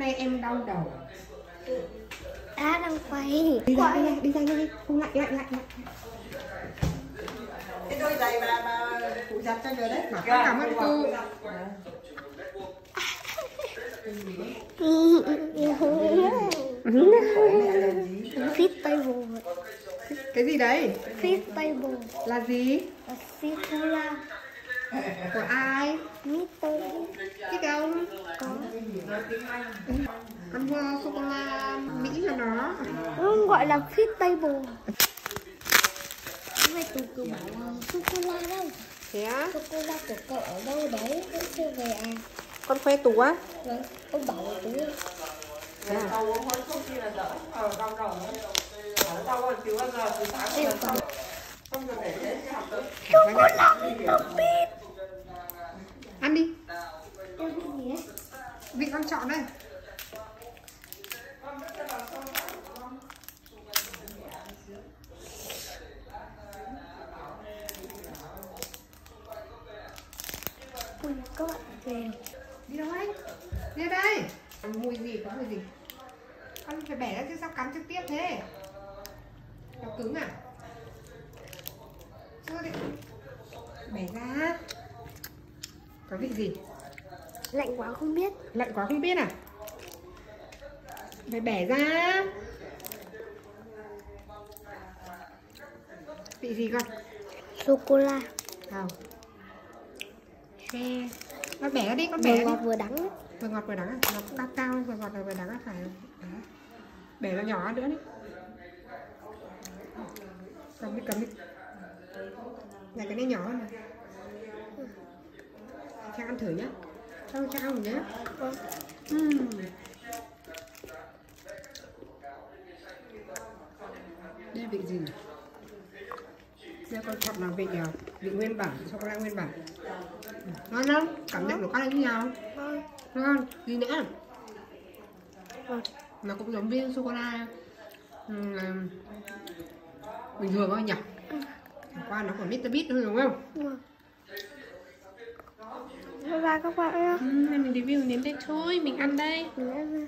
nay em đau đầu. Đã đang quay. Đi ra đi ra đi ra đi không lạnh lạnh lạnh lạnh cái đôi giày mà mà phụ giặt cho người đấy. Bảo con cảm ơn cô. Fit table cái gì đấy? Fit table là gì? Fitula của ai Mr. thích không Có con mua sô cô la mỹ cho nó. Nó gọi là fit table. Hôm nay tụi cứ bảo là sô-cô-la đâu thế á? Sô-cô-la của cậu ở đâu đấy? Vẫn chưa về à? Con khoe tú á. Vâng, ông bảo là tú thế à tàu không chi là đỡ ở đau đầu ở đau rồi chiều bao giờ từ sáng không được để thế học tới sô-cô-la. Bean ăn đi Em biết gì đấy vị con chọn đây. Ui, các bạn về đi đâu đấy đi đây. Mùi gì có mùi gì? Con phải bẻ ra chứ sao cắn trực tiếp thế? Nó cứng à? Chưa đi. Bẻ ra. Có vị gì Lạnh quá không biết. Lạnh quá không biết à? Phải bẻ ra. Vị gì con? Sô-cô-la. Không xe con bẻ ra đi con Vừa bẻ ra ngọt đi vừa đắng. Vừa ngọt vừa đắng à? nó cao cao vừa ngọt vừa đắng phải không? Đó. bẻ nó nhỏ nữa đi. Cầm đi cầm đi. Này cái này nhỏ hơn này. Cho ăn thử nhá cho ăn nhé. Ừm. đây vị gì đây con chọn là vị à, vị nguyên bản sô cô la nguyên bản. Ngon không? Cảm nhận của con là như nào? Ngon. Gì nữa? Nó cũng giống viên sô cô la ừm, bình thường thôi nhỉ? Chẳng qua nó còn Mr. Beat thôi đúng không. Bye bye các bạn nhé. Ừ, mình review đến đây. Thôi mình ăn đây. Mình ăn